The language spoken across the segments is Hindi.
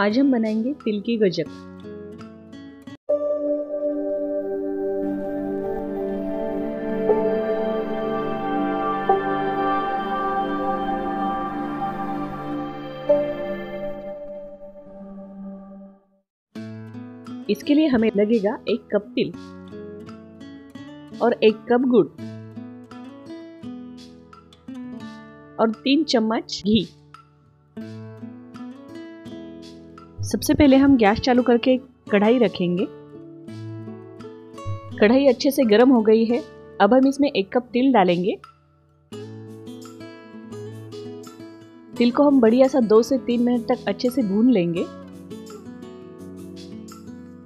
आज हम बनाएँगे तिल की गजक। इसके लिए हमें लगेगा एक कप तिल और एक कप गुड़ और तीन चम्मच घी। सबसे पहले हम गैस चालू करके कढ़ाई रखेंगे। कढ़ाई अच्छे से गर्म हो गई है। अब हम इसमें एक कप तिल डालेंगे। तिल को हम बढ़िया सा दो से तीन मिनट तक अच्छे से भून लेंगे।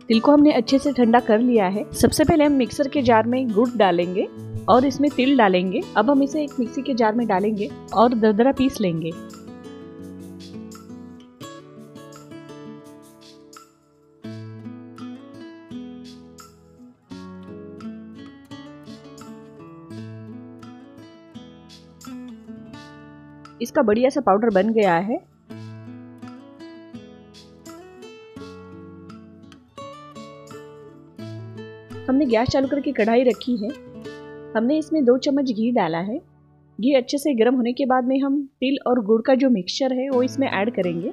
तिल को हमने अच्छे से ठंडा कर लिया है। सबसे पहले हम मिक्सर के जार में गुड़ डालेंगे और इसमें तिल डालेंगे। अब हम इसे एक मिक्सी के जार में डालेंगे और दरदरा पीस लेंगे। इसका बढ़िया सा पाउडर बन गया है। हमने गैस चालू करके कढ़ाई रखी है। हमने इसमें दो चम्मच घी डाला है। घी अच्छे से गर्म होने के बाद में हम तिल और गुड़ का जो मिक्सचर है, वो इसमें ऐड करेंगे।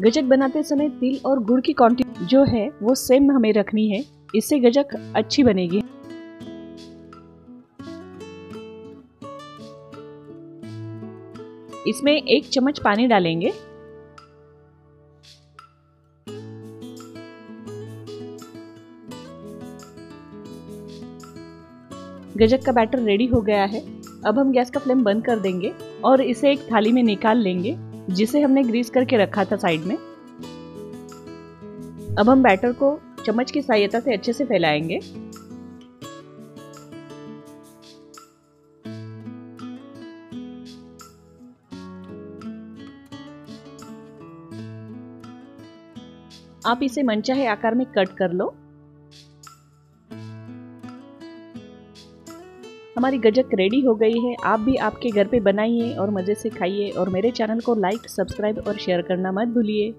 गजक बनाते समय तिल और गुड़ की क्वांटिटी जो है, वो सेम हमें रखनी है। इससे गजक अच्छी बनेगी। इसमें एक चम्मच पानी डालेंगे। गजक का बैटर रेडी हो गया है। अब हम गैस का फ्लेम बंद कर देंगे और इसे एक थाली में निकाल लेंगे, जिसे हमने ग्रीस करके रखा था साइड में। अब हम बैटर को चम्मच की सहायता से अच्छे से फैलाएँगे। आप इसे मनचाहे आकार में कट कर लो। हमारी गजक रेडी हो गई है। आप भी आपके घर पे बनाइए और मज़े से खाइए और मेरे चैनल को लाइक, सब्सक्राइब और शेयर करना मत भूलिए।